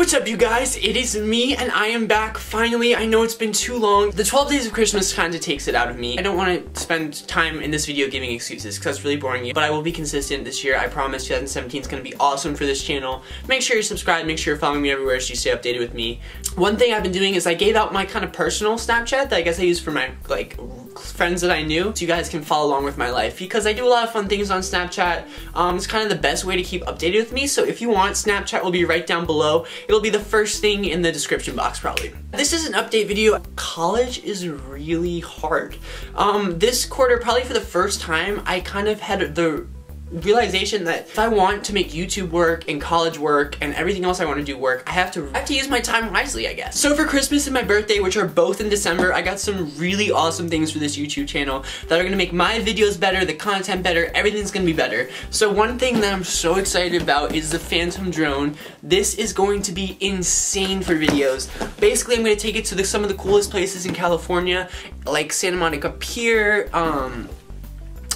what's up you guys? It is me and I am back finally. I know it's been too long. The 12 days of Christmas kind of takes it out of me. I don't want to spend time in this video giving excuses because that's really boring but I will be consistent this year. I promise 2017 is going to be awesome for this channel. Make sure you're subscribed, make sure you're following me everywhere so you stay updated with me. One thing I've been doing is I gave out my kind of personal Snapchat that I guess I use for my like friends that I knew so you guys can follow along with my life because I do a lot of fun things on Snapchat. Um, it's kind of the best way to keep updated with me so if you want Snapchat will be right down below. It'll be the first thing in the description box probably. This is an update video. College is really hard. Um, this quarter probably for the first time I kind of had the realization that if I want to make YouTube work and college work and everything else I want to do work, I have to I have to use my time wisely, I guess. So for Christmas and my birthday, which are both in December, I got some really awesome things for this YouTube channel that are gonna make my videos better, the content better, everything's gonna be better. So one thing that I'm so excited about is the Phantom drone. This is going to be insane for videos. Basically, I'm gonna take it to the, some of the coolest places in California, like Santa Monica Pier, um,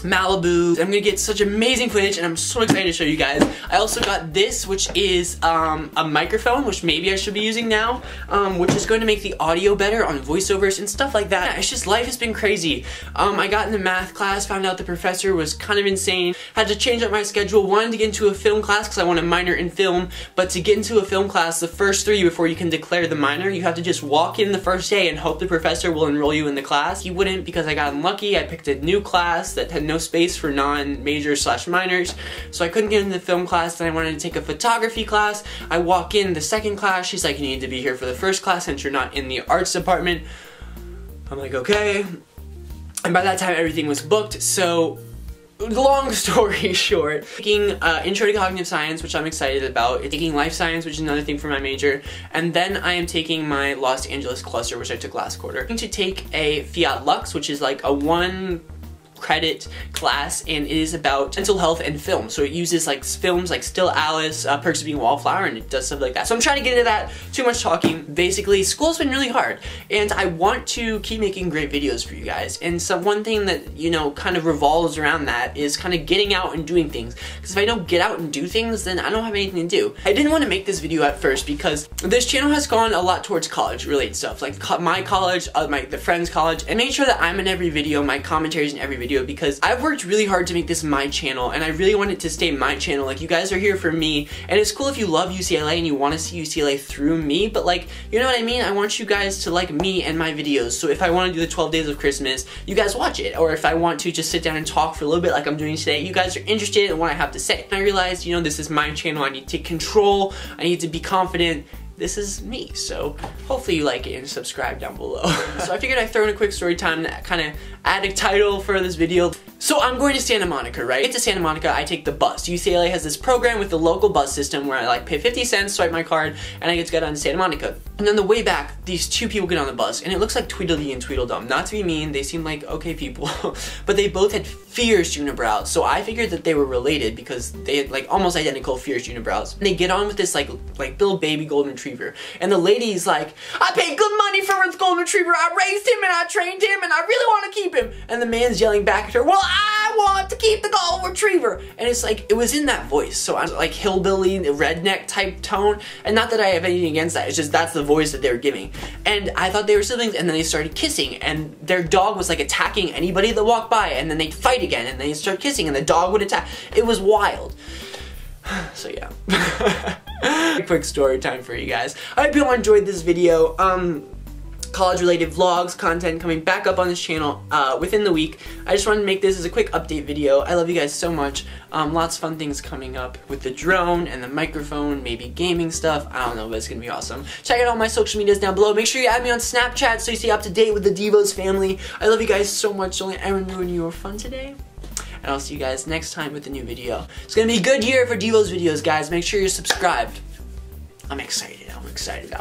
Malibu. I'm gonna get such amazing footage and I'm so excited to show you guys. I also got this, which is um, a microphone, which maybe I should be using now, um, which is going to make the audio better on voiceovers and stuff like that. It's just, life has been crazy. Um, I got in the math class, found out the professor was kind of insane, had to change up my schedule, wanted to get into a film class because I want a minor in film, but to get into a film class, the first three before you can declare the minor, you have to just walk in the first day and hope the professor will enroll you in the class. He wouldn't because I got unlucky. I picked a new class that had no no space for non-major slash minors, so I couldn't get into the film class, then I wanted to take a photography class. I walk in the second class, she's like, you need to be here for the first class since you're not in the arts department. I'm like, okay. And by that time, everything was booked, so long story short, taking uh, Intro to Cognitive Science, which I'm excited about, taking Life Science, which is another thing for my major, and then I am taking my Los Angeles cluster, which I took last quarter. I'm going to take a Fiat Lux, which is like a one credit class and it is about mental health and film. So it uses like films like Still Alice, uh, Perks of Being a Wallflower, and it does stuff like that. So I'm trying to get into that, too much talking. Basically, school's been really hard and I want to keep making great videos for you guys. And so one thing that, you know, kind of revolves around that is kind of getting out and doing things. Because if I don't get out and do things, then I don't have anything to do. I didn't want to make this video at first because this channel has gone a lot towards college related stuff. Like my college, uh, my the friend's college, and make sure that I'm in every video, my commentaries in every video video because I've worked really hard to make this my channel and I really want it to stay my channel. Like you guys are here for me and it's cool if you love UCLA and you want to see UCLA through me, but like, you know what I mean? I want you guys to like me and my videos. So if I want to do the 12 days of Christmas, you guys watch it. Or if I want to just sit down and talk for a little bit like I'm doing today, you guys are interested in what I have to say. And I realized, you know, this is my channel. I need to take control. I need to be confident this is me. So hopefully you like it and subscribe down below. so I figured I'd throw in a quick story time to kind of add a title for this video. So I'm going to Santa Monica, right? Get to Santa Monica, I take the bus. UCLA has this program with the local bus system where I like pay 50 cents, swipe my card, and I get to get on to Santa Monica. And then the way back, these two people get on the bus, and it looks like Tweedledee and Tweedledum. Not to be mean, they seem like okay people, but they both had fierce unibrows. So I figured that they were related because they had like almost identical fierce unibrows. And they get on with this like like little baby golden retriever, and the lady's like, I paid good money for this golden retriever. I raised him and I trained him, and I really want to keep him. And the man's yelling back at her, Well, I I want to keep the golden retriever. And it's like, it was in that voice. So I'm like hillbilly, redneck type tone. And not that I have anything against that. It's just that's the voice that they were giving. And I thought they were siblings and then they started kissing. And their dog was like attacking anybody that walked by. And then they'd fight again and they'd start kissing and the dog would attack. It was wild. so yeah. quick story time for you guys. I hope you all enjoyed this video. Um, college related vlogs, content coming back up on this channel uh, within the week. I just wanted to make this as a quick update video. I love you guys so much. Um, lots of fun things coming up with the drone and the microphone, maybe gaming stuff. I don't know, but it's gonna be awesome. Check out all my social medias down below. Make sure you add me on Snapchat so you stay up to date with the Divos family. I love you guys so much. Don't let everyone ruin your fun today and I'll see you guys next time with a new video. It's gonna be a good year for Divos videos, guys. Make sure you're subscribed. I'm excited. I'm excited.